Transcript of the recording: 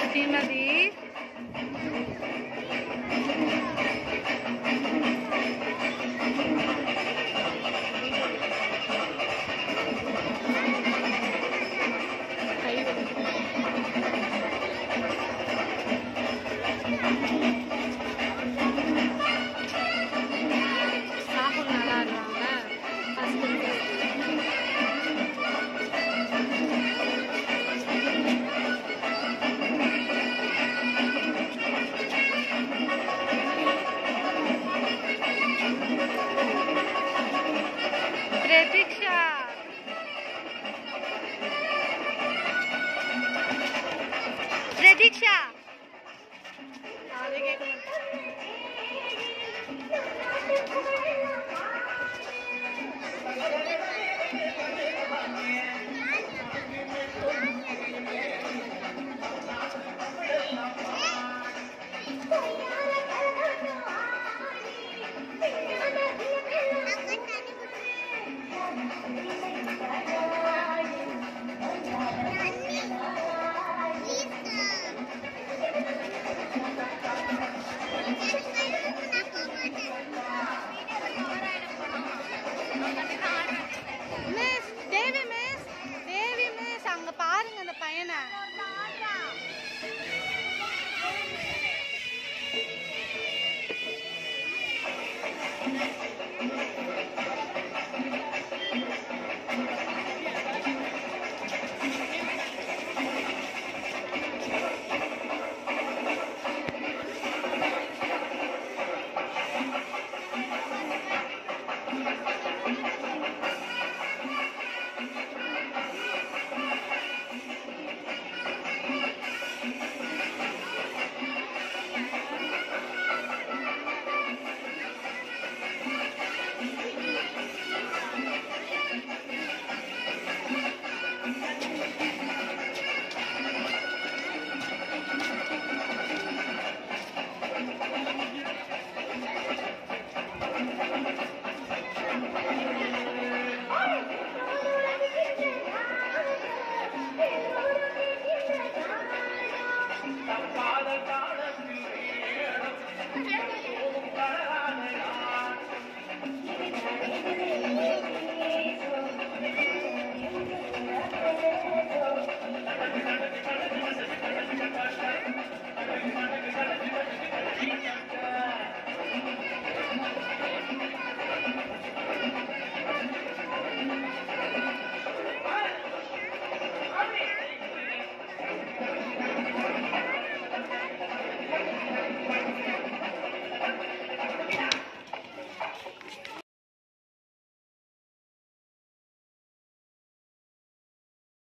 Fatima de आगे के